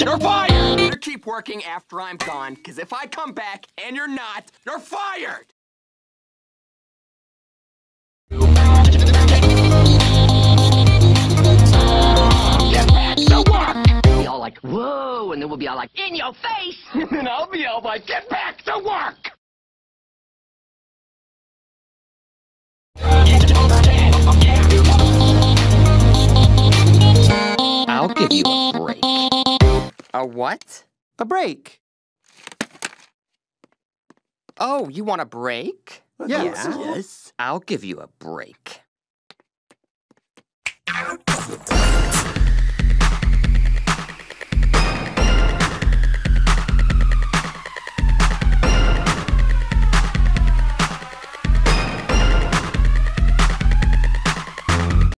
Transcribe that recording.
You're fired. Keep working after I'm gone, because if I come back and you're not, you're fired! Work. Be all like, whoa, and then we'll be all like, in your face! and then I'll be all like, get back to work! Give you a break. A what? A break. Oh, you want a break? Yes. Yes. I'll give you a break.